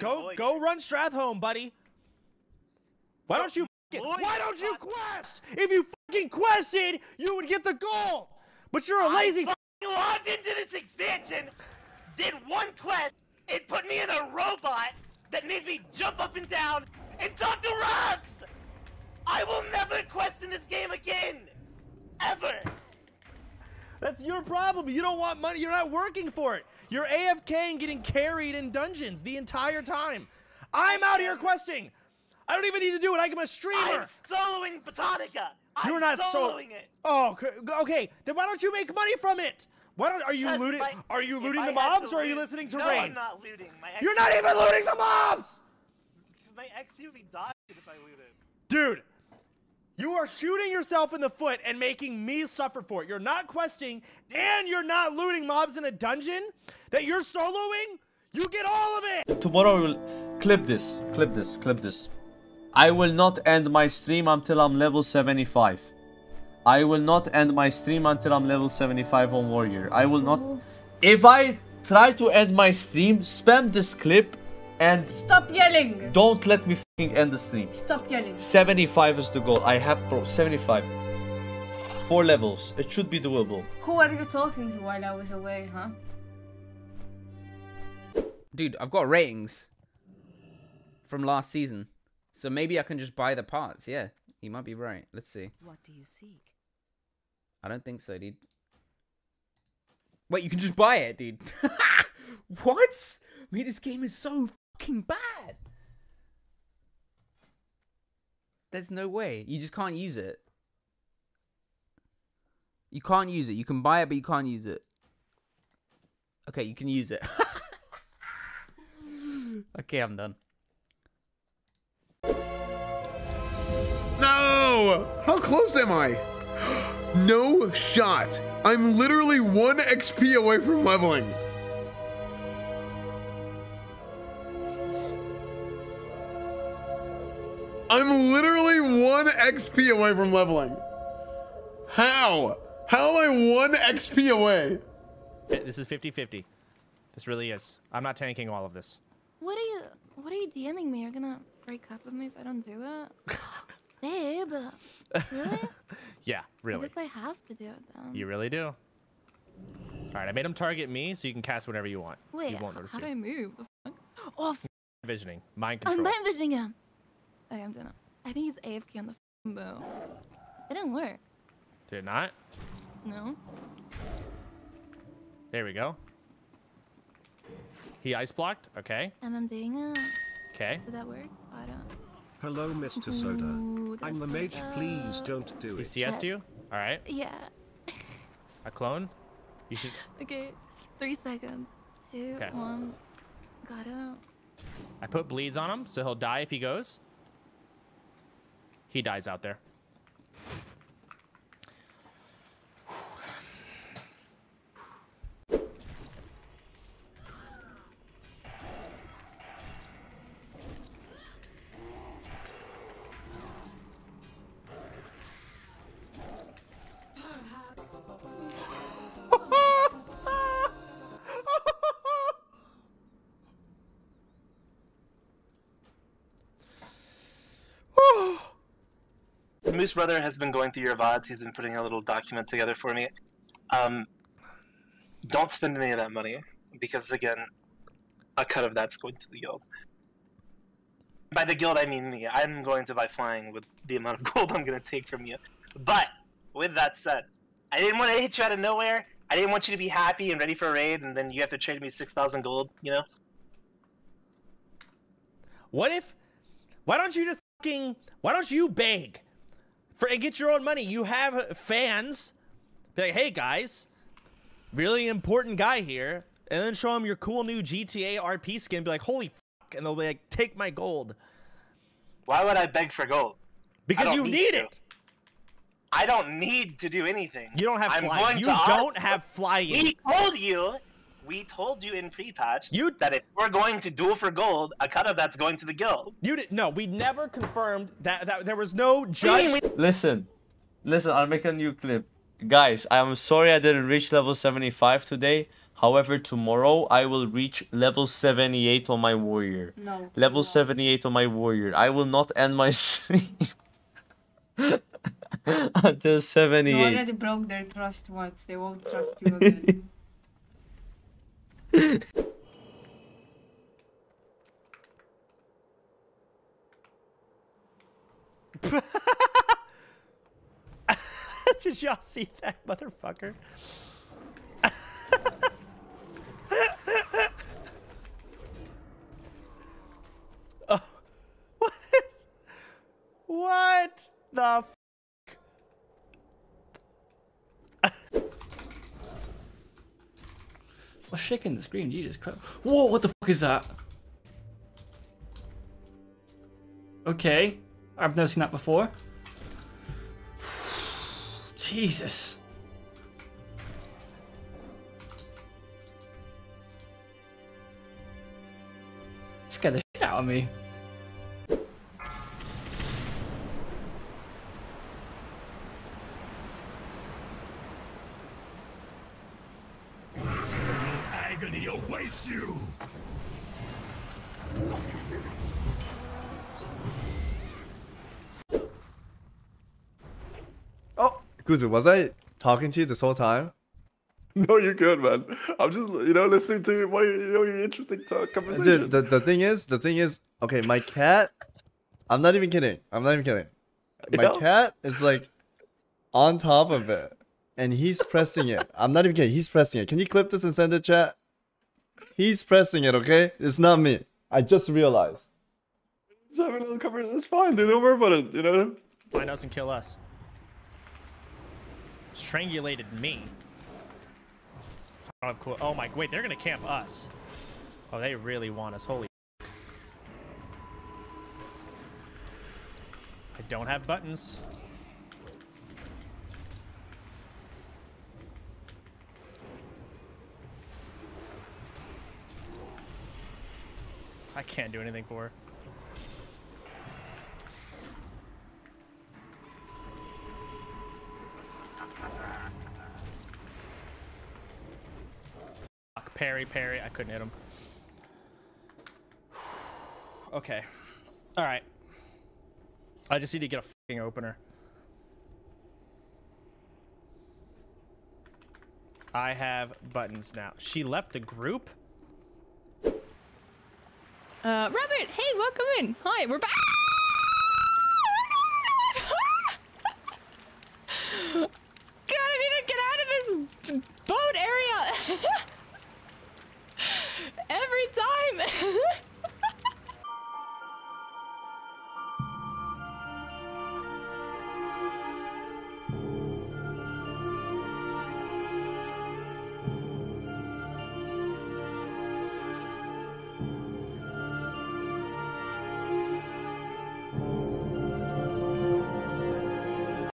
go go run Stratholme, buddy. Why don't you Why don't you quest? If you fucking quested, you would get the gold. But you're a lazy I fucking logged into this expansion, did one quest, it put me in a robot that made me jump up and down and talk to rocks. I will never quest in this game again, ever. That's your problem. You don't want money. You're not working for it. You're AFK and getting carried in dungeons the entire time. I'm out here questing. I don't even need to do it. I'm a I'm soloing Botanica. I'm You're not so. soloing it. Oh, okay- okay. Then why don't you make money from it? Why don't? Are you looting? I- Are you looting the mobs, or are you listening to no, Rain? I'm not looting. My ex- You're not even looting the mobs, Because My XUV died if I looted. dude. You are shooting yourself in the foot and making me suffer for it. You're not questing, and you're not looting mobs in a dungeon that you're soloing. You get all of it. Tomorrow we will clip this, clip this, clip this. I will not end my stream until I'm level 75. I will not end my stream until I'm level 75 on Warrior. I will not. If I try to end my stream, spam this clip and Stop yelling! don't let me fucking end the stream. Stop yelling. 75 is the goal. I have bro 75. Four levels. It should be doable. Who are you talking to while I was away, huh? Dude, I've got ratings from last season. So maybe I can just buy the parts. Yeah, you might be right. Let's see. What do you seek? I don't think so, dude. Wait, you can just buy it, dude. what? I mean, this game is so fucking bad. There's no way. You just can't use it. You can't use it. You can buy it, but you can't use it. Okay, you can use it. okay, I'm done. No! How close am I? No shot. I'm literally one XP away from leveling. I'm literally one XP away from leveling. How? How am I one XP away? This is 50-50. This really is. I'm not tanking all of this. What are you what are you DMing me? You're gonna break up with me if I don't do it? Babe. Really? Yeah, really. I really. guess I have to do it then. You really do. All right, I made him target me, so you can cast whatever you want. Wait, you won't notice how do. I move? The fuck? Oh, f- Visioning, mind control. I'm control. night visioning him. Okay, I'm doing it. I think he's AFK on the f***ing. It didn't work. Did it not? No. There we go. He ice blocked. Okay. MMDing it. Okay. Did that work? Oh, I don't. Hello, Mr. Soda. Ooh, I'm the mage. like Please don't do He it. He CS'd you. All right. Yeah. A clone. You should. Okay. Three seconds. Two, Okay. one. Got it. I put bleeds on him, so he'll die if he goes. He dies out there. Moose Brother has been going through your VODs. He's been putting a little document together for me. Um, don't spend any of that money because, again, a cut of that's going to the guild. By the guild, I mean me. I'm going to buy flying with the amount of gold I'm going to take from you. But with that said, I didn't want to hit you out of nowhere. I didn't want you to be happy and ready for a raid, and then you have to trade me six thousand gold. You know? What if? Why don't you just fucking? Why don't you beg for and get your own money? You have uh, fans. Be like, hey guys, really important guy here, and then show them your cool new GTA RP skin. Be like, holy fuck, and they'll be like, take my gold Why would I beg for gold? because you need need to. it. I don't need to do anything. You don't have I'm flying. You don't have flying. We told you, we told you in pre-patch You- that if we're going to duel for gold, a cut of that's going to the guild. You did no. We never confirmed that that there was no judge. Listen, listen, I'll make a new clip. Guys, I'm sorry I didn't reach level 75 today. However, tomorrow I will reach level 78 on my warrior. No. Level no. 78 on my warrior. I will not end my stream until You 78. already broke their trust once. They won't trust you again. Did y'all see that motherfucker? oh, what is? What the? What's shaking the screen? Jesus Christ. Whoa, what the fuck is that? Okay. I've never seen that before. Jesus. Scared the shit out of me. Awaits you. Oh, Kuzu, was I talking to you this whole time? No, you're good, man. I'm just, you know, listening to what you know, your interesting talk, conversation. Dude, the, the thing is, the thing is, okay, my cat. I'm not even kidding. I'm not even kidding. My Yeah. cat is like on top of it, and he's pressing it. I'm not even kidding. He's pressing it. Can you clip this and send it, chat? He's pressing it. Okay, it's not me. I just realized. Just having a little cover. That's fine, dude. Don't worry about it. You know. Find us and kill us. Strangulated me. I don't cool. Oh my! Wait, they're gonna camp us. Oh, they really want us. Holy. I don't have buttons. Can't do anything for. Fuck, Parry, parry. I couldn't hit him. okay. All right. I just need to get a fucking opener. I have buttons now. She left the group? Uh, Rabbit, hey, welcome in. Hi, we're back.